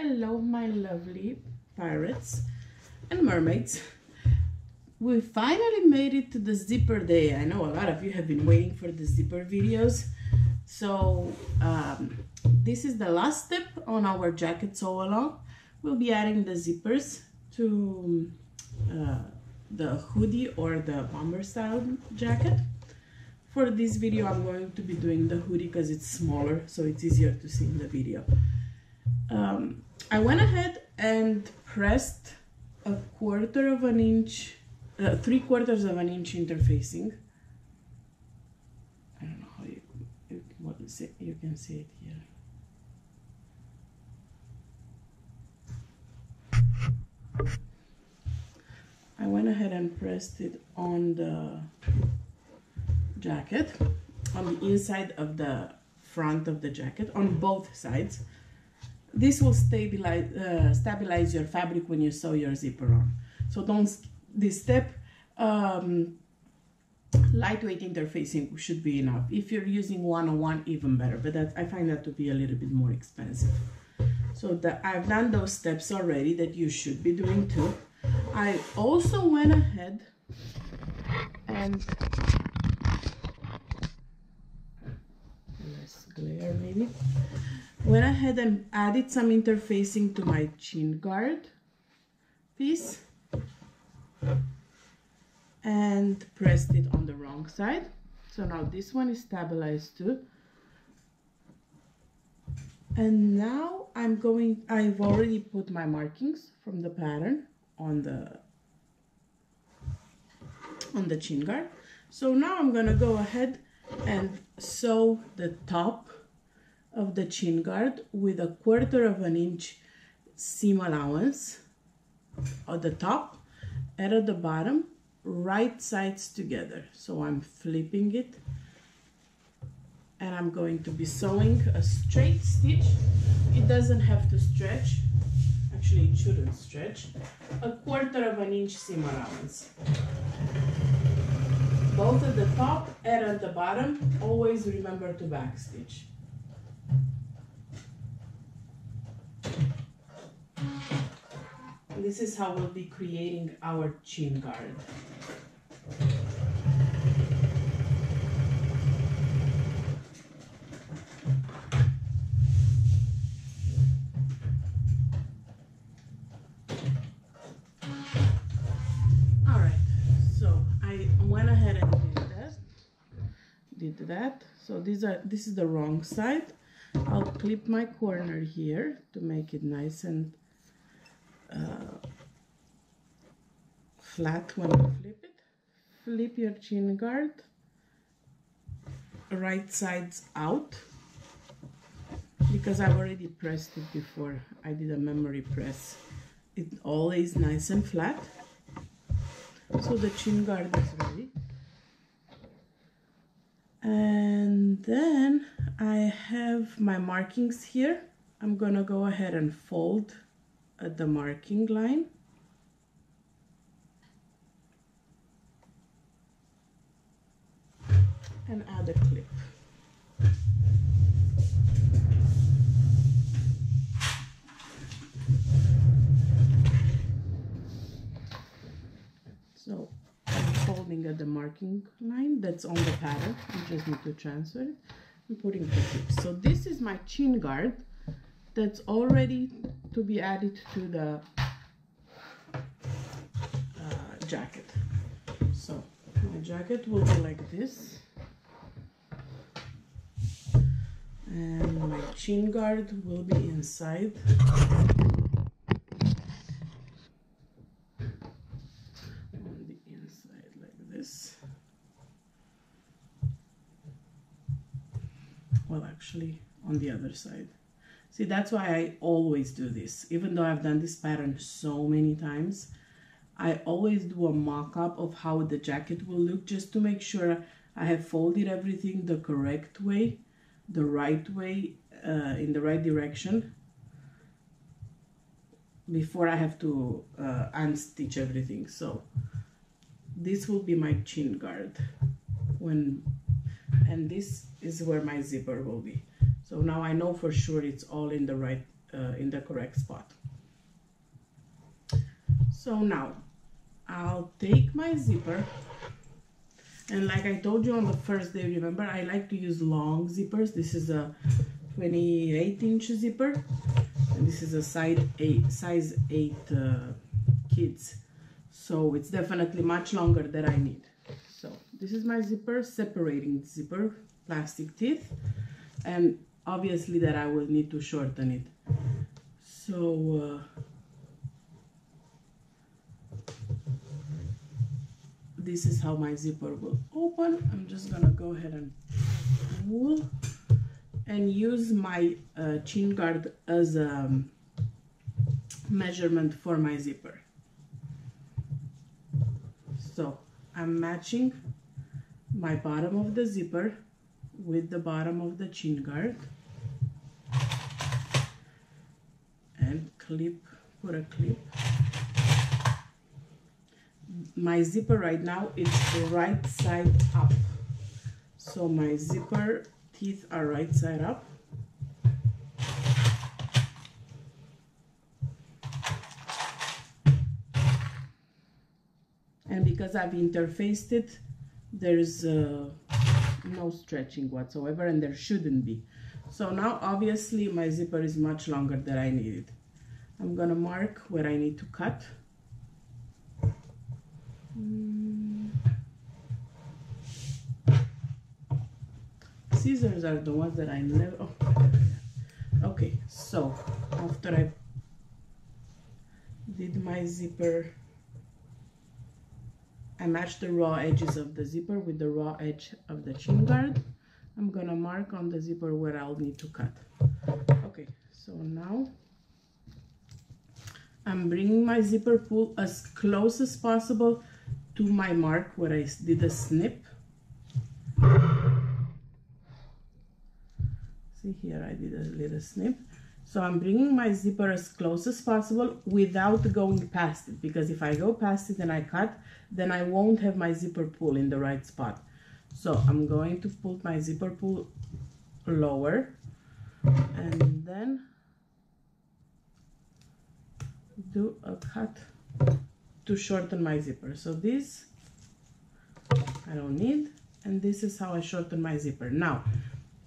Hello, my lovely pirates and mermaids. We finally made it to the zipper day. I know a lot of you have been waiting for the zipper videos. So um, this is the last step on our jacket sew along. We'll be adding the zippers to uh, the hoodie or the bomber style jacket. For this video, I'm going to be doing the hoodie because it's smaller, so it's easier to see in the video. Um, I went ahead and pressed a quarter of an inch, uh, three quarters of an inch interfacing. I don't know how you, you, what is it, you can see it here. I went ahead and pressed it on the jacket, on the inside of the front of the jacket, on both sides. This will stabilize, uh, stabilize your fabric when you sew your zipper on. So don't, this step, um, lightweight interfacing should be enough. If you're using one-on-one, even better, but that, I find that to be a little bit more expensive. So that I've done those steps already that you should be doing too. I also went ahead and less glare maybe went ahead and added some interfacing to my chin guard piece and pressed it on the wrong side. So now this one is stabilized too. And now I'm going I've already put my markings from the pattern on the on the chin guard. So now I'm gonna go ahead and sew the top of the chin guard with a quarter of an inch seam allowance at the top and at the bottom right sides together. So I'm flipping it and I'm going to be sewing a straight stitch. It doesn't have to stretch. Actually it shouldn't stretch. A quarter of an inch seam allowance. Both at the top and at the bottom always remember to back this is how we'll be creating our chin guard. All right, so I went ahead and did that. did that. So these are this is the wrong side. I'll clip my corner here to make it nice and uh, flat when you flip it. Flip your chin guard. Right sides out. Because I've already pressed it before. I did a memory press. It always nice and flat. So the chin guard is ready. And then I have my markings here. I'm gonna go ahead and fold at the marking line and add a clip so folding at the marking line that's on the pattern you just need to transfer it. I'm putting the clip. so this is my chin guard that's already to be added to the uh, jacket. So my jacket will be like this. And my chin guard will be inside. On the inside like this. well actually on the other side see that's why I always do this. Even though I've done this pattern so many times I always do a mock-up of how the jacket will look just to make sure I have folded everything the correct way the right way uh, in the right direction before I have to uh, unstitch everything. So this will be my chin guard when and this is where my zipper will be so now I know for sure it's all in the right uh, in the correct spot. So now I'll take my zipper and like I told you on the first day, remember I like to use long zippers. This is a 28 inch zipper and this is a size 8, size 8 uh, kids. So it's definitely much longer than I need. So this is my zipper, separating zipper, plastic teeth. And obviously that I will need to shorten it. So uh, this is how my zipper will open. I'm just gonna go ahead and pull and use my uh, chin guard as a um, measurement for my zipper. So I'm matching my bottom of the zipper with the bottom of the chin guard and clip put a clip. My zipper right now is right side up. So my zipper teeth are right side up. And because I've interfaced it there's uh, no stretching whatsoever and there shouldn't be. So now obviously my zipper is much longer than I needed I'm gonna mark where I need to cut mm. Scissors are the ones that I never. Oh. Okay, so after I did my zipper, I matched the raw edges of the zipper with the raw edge of the chin guard. I'm gonna mark on the zipper where I'll need to cut. Okay, so now I'm bringing my zipper pull as close as possible to my mark where I did a snip. See here, I did a little snip. So I'm bringing my zipper as close as possible without going past it because if I go past it and I cut, then I won't have my zipper pull in the right spot. So I'm going to pull my zipper pull lower and then do a cut to shorten my zipper. So this I don't need and this is how I shorten my zipper. Now,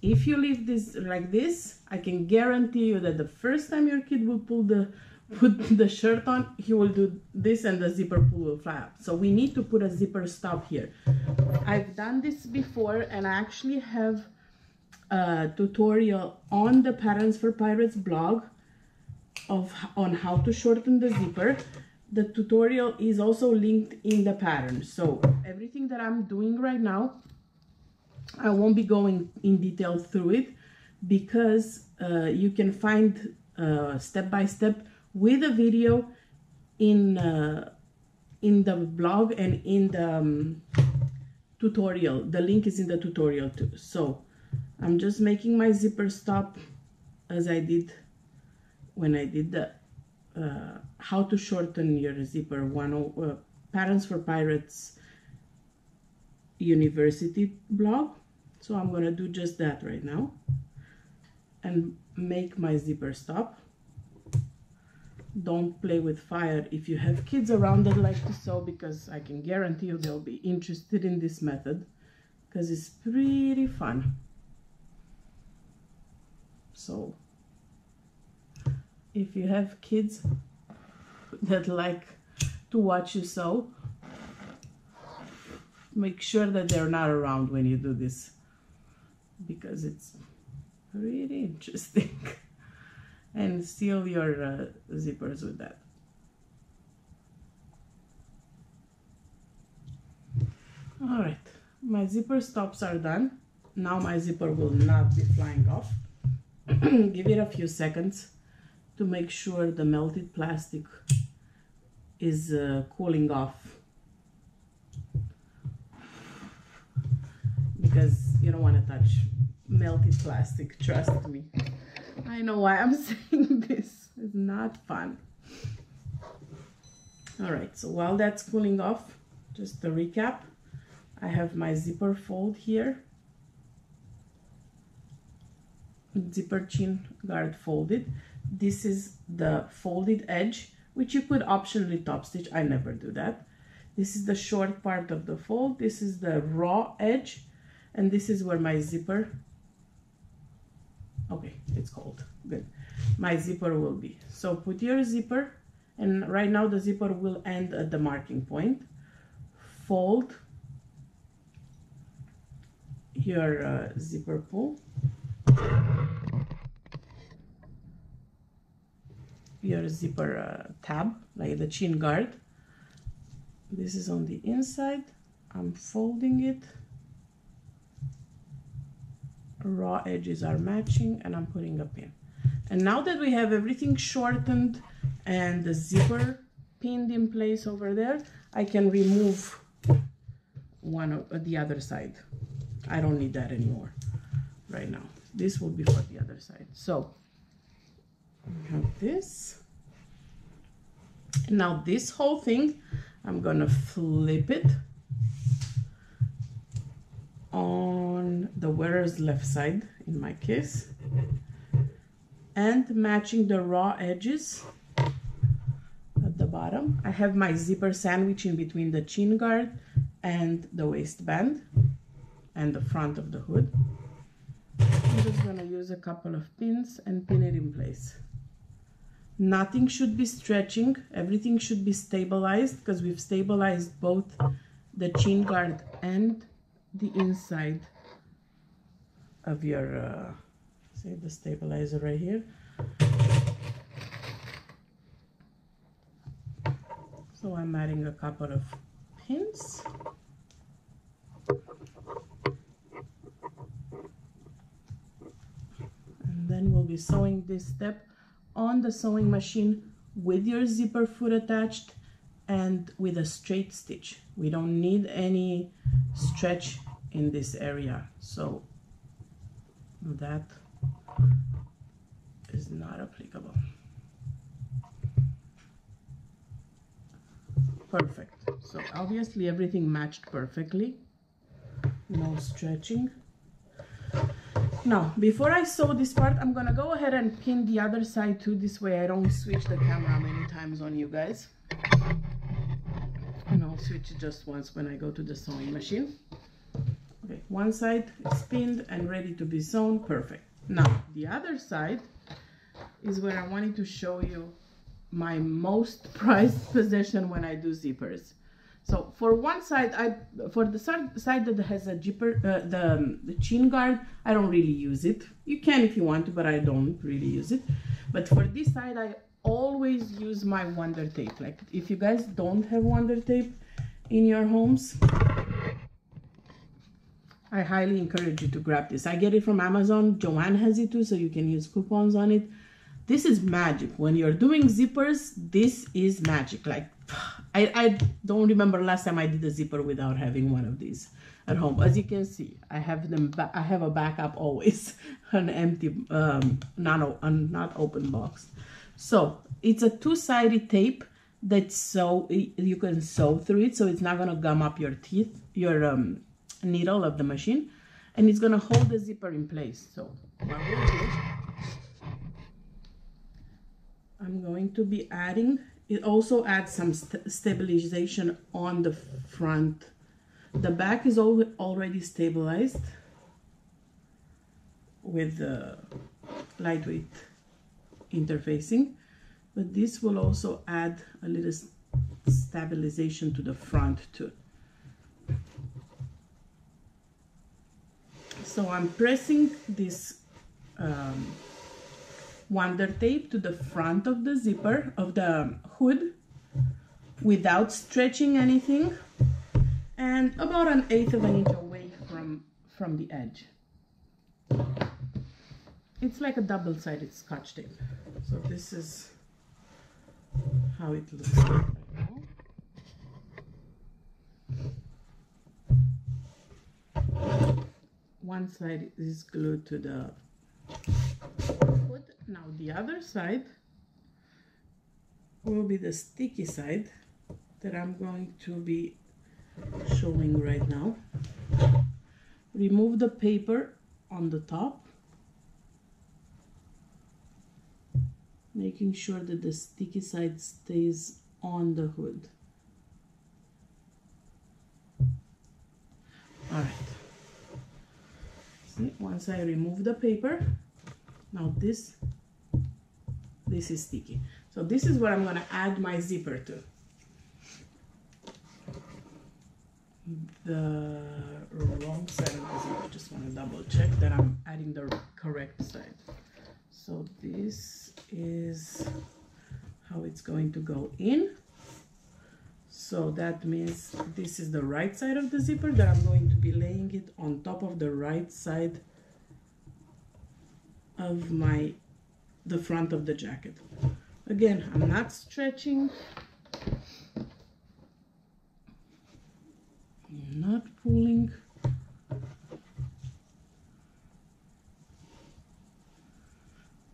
if you leave this like this, I can guarantee you that the first time your kid will pull the put the shirt on, he will do this and the zipper pull will fly up. So we need to put a zipper stop here. I've done this before and I actually have a tutorial on the Patterns for Pirates blog of on how to shorten the zipper the tutorial is also linked in the pattern. So everything that I'm doing right now, I won't be going in detail through it because uh, you can find uh, step by step with a video in uh, in the blog and in the um, tutorial. The link is in the tutorial too. So I'm just making my zipper stop as I did when I did the uh, how to shorten your zipper one uh, patterns for pirates university blog. So i'm gonna do just that right now and make my zipper stop. Don't play with fire. If you have kids around that like to sew because i can guarantee you they'll be interested in this method because it's pretty fun. So if you have kids that like to watch you sew, make sure that they're not around when you do this because it's really interesting and seal your uh, zippers with that. All right, my zipper stops are done. Now my zipper will not be flying off. Give it a few seconds to make sure the melted plastic is uh, cooling off. Because you don't want to touch melted plastic trust me. I know why I'm saying this. It's not fun. All right so while that's cooling off just to recap I have my zipper fold here. Zipper chin guard folded this is the folded edge, which you could optionally top stitch. I never do that. This is the short part of the fold. This is the raw edge. And this is where my zipper, okay, it's cold, good. My zipper will be. So put your zipper, and right now the zipper will end at the marking point. Fold your uh, zipper pull. Your zipper uh, tab, like the chin guard. This is on the inside. I'm folding it. Raw edges are matching and I'm putting a pin. And now that we have everything shortened and the zipper pinned in place over there I can remove one of uh, the other side. I don't need that anymore right now. This will be for the other side. So have this. And now this whole thing I'm gonna flip it on the wearer's left side in my case and matching the raw edges at the bottom. I have my zipper sandwich in between the chin guard and the waistband and the front of the hood. I'm just gonna use a couple of pins and pin it in place Nothing should be stretching. Everything should be stabilized because we've stabilized both the chin guard and the inside of your, uh, say the stabilizer right here. So I'm adding a couple of pins. And then we'll be sewing this step on the sewing machine with your zipper foot attached and with a straight stitch. We don't need any stretch in this area. So that is not applicable. Perfect. So obviously everything matched perfectly. No stretching. Now, before I sew this part, I'm gonna go ahead and pin the other side too. This way I don't switch the camera many times on you guys. And I'll switch it just once when I go to the sewing machine. Okay, one side is pinned and ready to be sewn, perfect. Now, the other side is where I wanted to show you my most prized possession when I do zippers. So for one side, I for the side that has a zipper, uh, the, um, the chin guard, I don't really use it. You can if you want to, but I don't really use it. But for this side, I always use my Wonder Tape. Like if you guys don't have Wonder Tape in your homes, I highly encourage you to grab this. I get it from Amazon. Joann has it too, so you can use coupons on it. This is magic. When you're doing zippers, this is magic. Like I, I don't remember last time I did a zipper without having one of these at home. As you can see, I have them. I have a backup always, an empty, um, not a not open box. So it's a two-sided tape that so you can sew through it, so it's not gonna gum up your teeth, your um, needle of the machine, and it's gonna hold the zipper in place. So what we'll do, I'm going to be adding it also adds some st stabilization on the front. The back is al already stabilized with the lightweight interfacing, but this will also add a little stabilization to the front too. So I'm pressing this um, wonder tape to the front of the zipper of the hood without stretching anything and about an eighth of an inch away from from the edge. It's like a double-sided scotch tape. So this is how it looks. One side is glued to the now the other side will be the sticky side that I'm going to be showing right now. Remove the paper on the top making sure that the sticky side stays on the hood. All right. See, once I remove the paper, now this, this is sticky. So this is what I'm gonna add my zipper to. The wrong side of the zipper, just wanna double check that I'm adding the correct side. So this is how it's going to go in. So that means this is the right side of the zipper that I'm going to be laying it on top of the right side of my the front of the jacket. Again, I'm not stretching. I'm not pulling.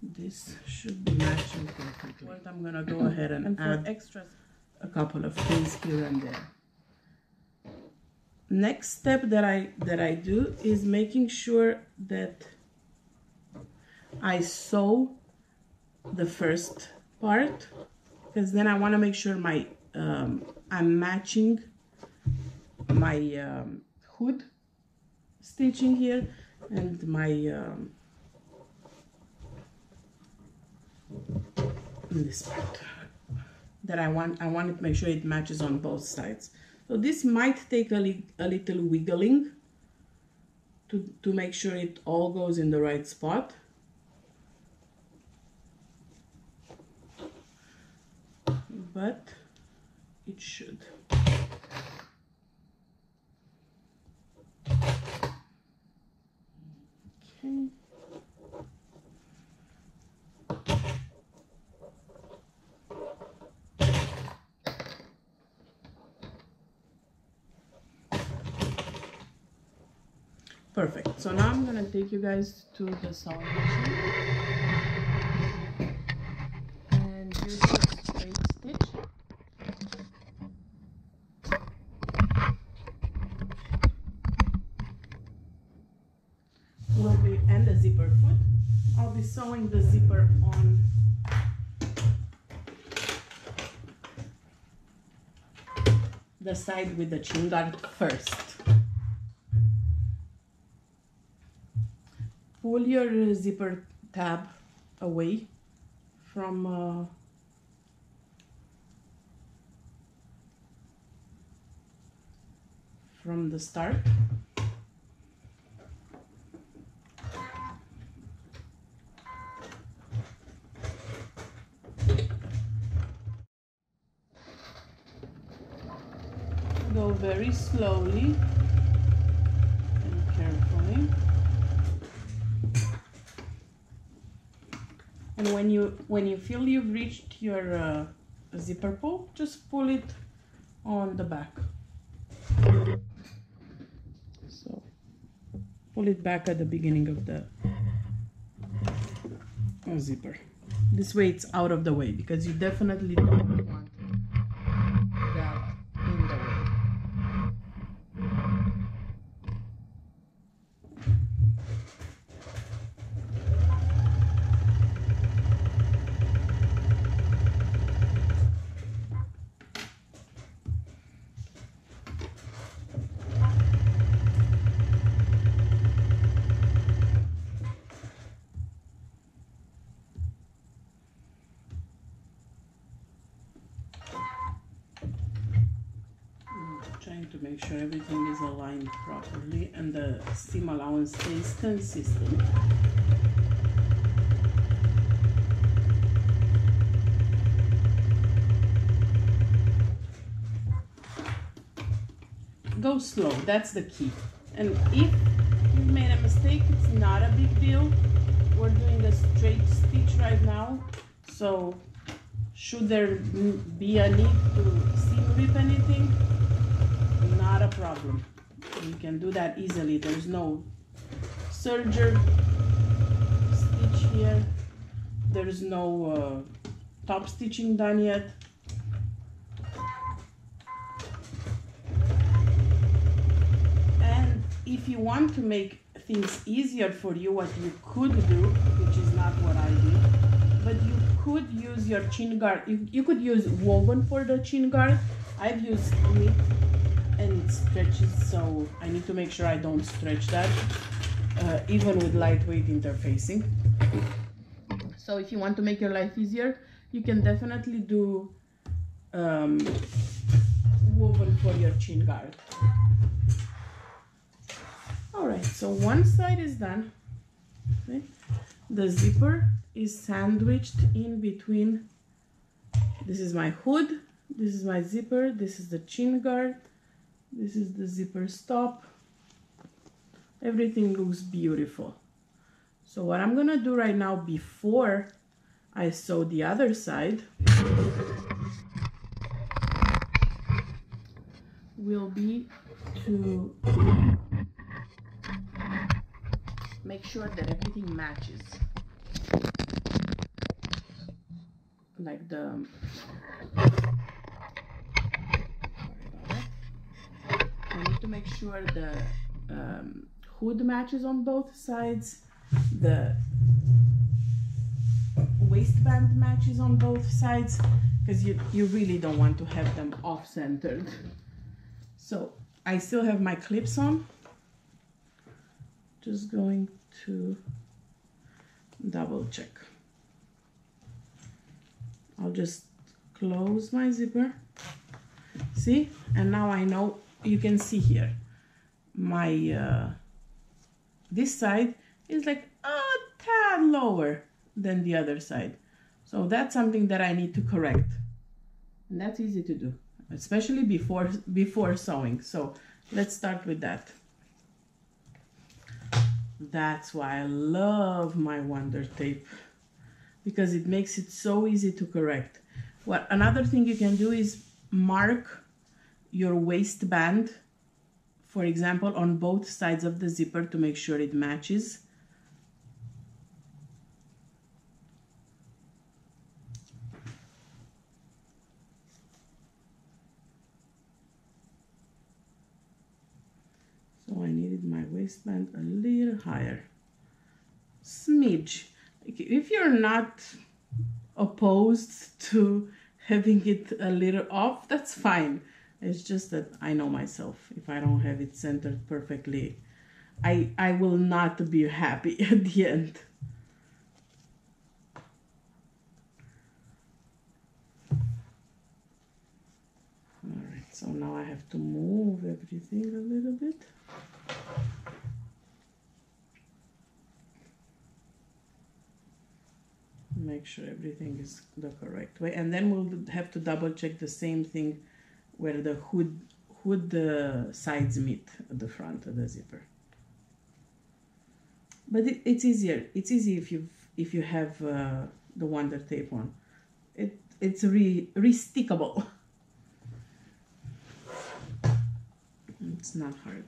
This should be matching perfectly. I'm gonna go ahead and, and add extras a couple of things here and there. Next step that I that I do is making sure that I sew the first part because then I want to make sure my um, I'm matching my um, hood stitching here and my um, this part that I want I want to make sure it matches on both sides. So this might take a, li a little wiggling to, to make sure it all goes in the right spot but it should. Okay. Perfect. So now I'm gonna take you guys to the sewing machine and do a straight stitch. Will be and the zipper foot. I'll be sewing the zipper on the side with the guard first. pull your zipper tab away from uh, from the start go very slowly and carefully. And when you when you feel you've reached your uh, zipper pull just pull it on the back. So pull it back at the beginning of the uh, zipper. This way it's out of the way because you definitely don't want that in the way trying to make sure everything is aligned properly and the seam allowance stays consistent. Go slow, that's the key. And if you've made a mistake, it's not a big deal. We're doing a straight stitch right now, so should there be a need to seam rip anything, problem. You can do that easily. There's no serger stitch here. There's no uh, top stitching done yet. And if you want to make things easier for you, what you could do, which is not what I did, but you could use your chin guard. You, you could use woven for the chin guard. I've used knit and it stretches, so I need to make sure I don't stretch that, uh, even with lightweight interfacing. So if you want to make your life easier, you can definitely do um, woven for your chin guard. All right, so one side is done. Okay. The zipper is sandwiched in between. This is my hood, this is my zipper, this is the chin guard, this is the zipper stop. Everything looks beautiful. So what I'm gonna do right now before I sew the other side will be to make sure that everything matches. Like the I need to make sure the um, hood matches on both sides, the waistband matches on both sides, because you, you really don't want to have them off-centered. So I still have my clips on. Just going to double check. I'll just close my zipper. See? And now I know you can see here. My uh, this side is like a tad lower than the other side. So that's something that I need to correct. And that's easy to do especially before before sewing. So let's start with that. That's why I love my wonder tape because it makes it so easy to correct. What another thing you can do is mark your waistband, for example, on both sides of the zipper to make sure it matches. So I needed my waistband a little higher. Smidge. If you're not opposed to having it a little off, that's fine. It's just that I know myself. If I don't have it centered perfectly, I I will not be happy at the end. Alright, so now I have to move everything a little bit. Make sure everything is the correct way. And then we'll have to double check the same thing where the hood hood the sides meet at the front of the zipper. But it, it's easier. It's easy if you if you have uh, the Wonder tape on. It it's re re-stickable. It's not hard.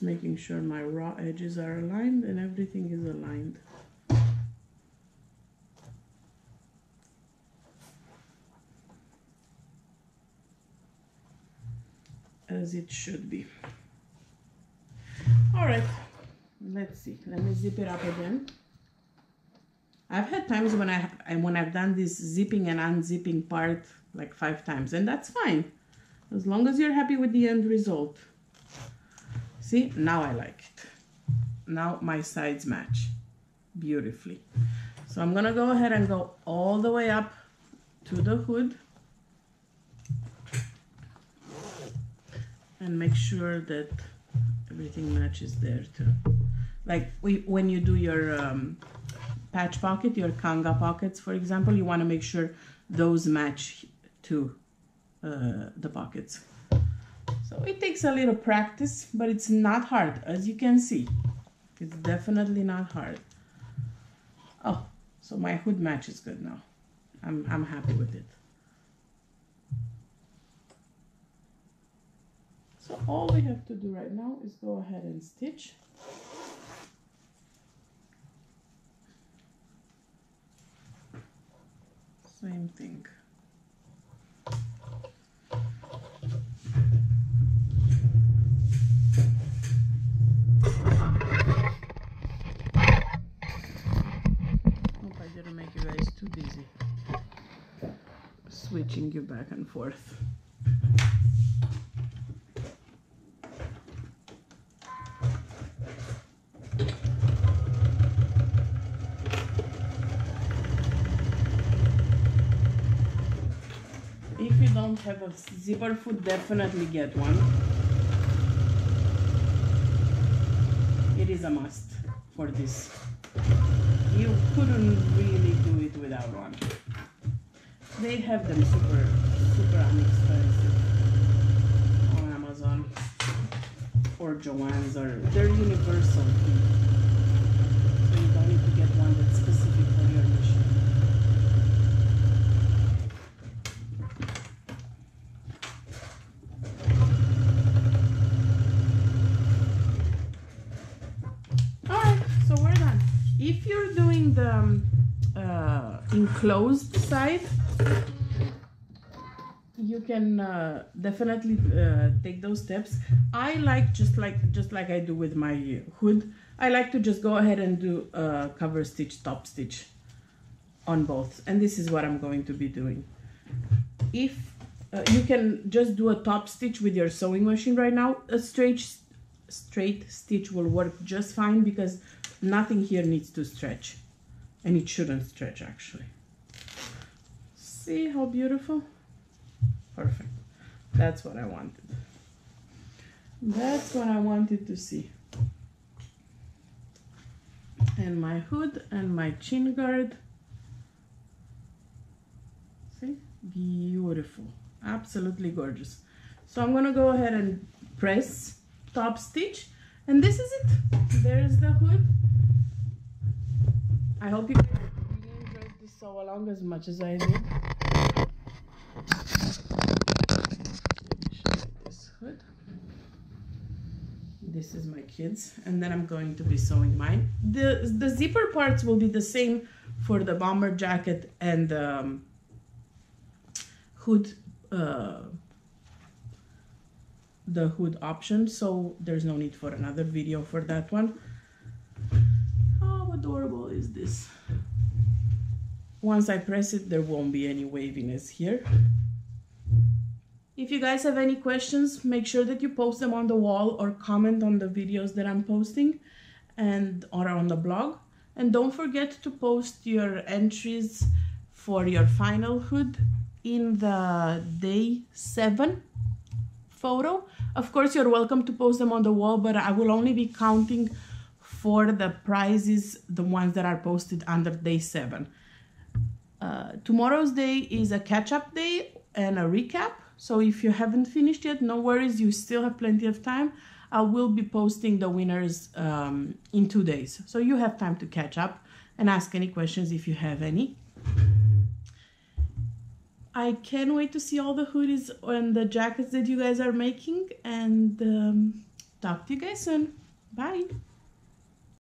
Just making sure my raw edges are aligned and everything is aligned. As it should be. All right. Let's see. Let me zip it up again. I've had times when I when I've done this zipping and unzipping part like five times and that's fine. As long as you're happy with the end result See, now I like it. Now my sides match beautifully. So I'm gonna go ahead and go all the way up to the hood and make sure that everything matches there too. Like we, when you do your um, patch pocket, your kanga pockets, for example, you wanna make sure those match to uh, the pockets. So it takes a little practice, but it's not hard, as you can see. It's definitely not hard. Oh, so my hood match is good now. I'm, I'm happy with it. So all we have to do right now is go ahead and stitch. Same thing. You back and forth. If you don't have a zipper foot, definitely get one. It is a must for this. You couldn't really do it without one. They have them super, super inexpensive on Amazon or Joann's or they're universal. So you don't need to get one that's specific for your mission. Alright, so we're done. If you're doing the um, uh, enclosed side, can uh, definitely uh, take those steps. I like just like just like I do with my hood. I like to just go ahead and do a cover stitch, top stitch on both, and this is what I'm going to be doing. If uh, you can just do a top stitch with your sewing machine right now, a straight straight stitch will work just fine because nothing here needs to stretch and it shouldn't stretch actually see how beautiful perfect. That's what I wanted. That's what I wanted to see. And my hood and my chin guard. See? Beautiful. Absolutely gorgeous. So I'm gonna go ahead and press top stitch. And this is it. There's the hood. I hope you enjoyed this sew along as much as I did this hood this is my kids and then I'm going to be sewing mine. The the zipper parts will be the same for the bomber jacket and the um, hood uh, the hood option so there's no need for another video for that one. How adorable is this? Once I press it there won't be any waviness here if you guys have any questions make sure that you post them on the wall or comment on the videos that I'm posting and or on the blog and don't forget to post your entries for your final hood in the day 7 photo. Of course, you're welcome to post them on the wall, but I will only be counting for the prizes, the ones that are posted under day seven. Uh, tomorrow's day is a catch-up day and a recap. So if you haven't finished yet, no worries, you still have plenty of time. I will be posting the winners um, in two days. So you have time to catch up and ask any questions if you have any. I can't wait to see all the hoodies and the jackets that you guys are making and um, talk to you guys soon. Bye.